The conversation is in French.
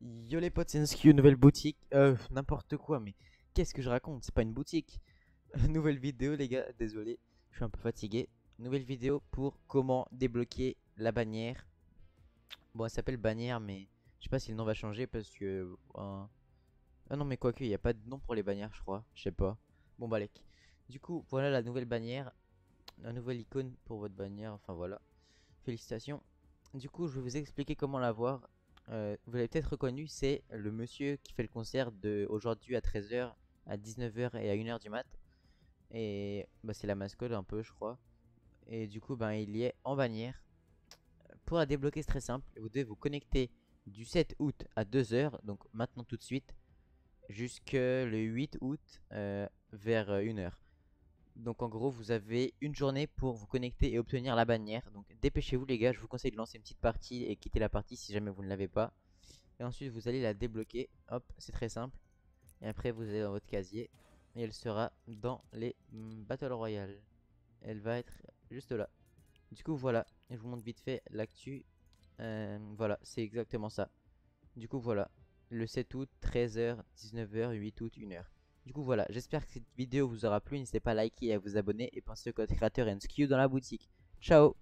Yo les potes, c'est nouvelle boutique. Euh, n'importe quoi, mais qu'est-ce que je raconte? C'est pas une boutique. nouvelle vidéo, les gars, désolé, je suis un peu fatigué. Nouvelle vidéo pour comment débloquer la bannière. Bon, elle s'appelle bannière, mais je sais pas si le nom va changer parce que. euh, Ah non, mais quoique, il n'y a pas de nom pour les bannières, je crois. Je sais pas. Bon, balek. Du coup, voilà la nouvelle bannière. La nouvelle icône pour votre bannière. Enfin, voilà. Félicitations. Du coup, je vais vous expliquer comment l'avoir. Euh, vous l'avez peut-être reconnu, c'est le monsieur qui fait le concert de aujourd'hui à 13h, à 19h et à 1h du mat. Et bah, c'est la mascotte un peu, je crois. Et du coup, ben, il y est en bannière. Pour la débloquer, c'est très simple. Vous devez vous connecter du 7 août à 2h, donc maintenant tout de suite, jusque le 8 août euh, vers 1h. Donc en gros, vous avez une journée pour vous connecter et obtenir la bannière. Donc dépêchez-vous les gars, je vous conseille de lancer une petite partie et quitter la partie si jamais vous ne l'avez pas. Et ensuite, vous allez la débloquer. Hop, c'est très simple. Et après, vous allez dans votre casier et elle sera dans les Battle Royale. Elle va être juste là. Du coup, voilà, je vous montre vite fait l'actu. Euh, voilà, c'est exactement ça. Du coup, voilà, le 7 août, 13h, 19h, 8 août, 1h. Du coup, voilà, j'espère que cette vidéo vous aura plu. N'hésitez pas à liker et à vous abonner. Et pensez au code créateur NSQ dans la boutique. Ciao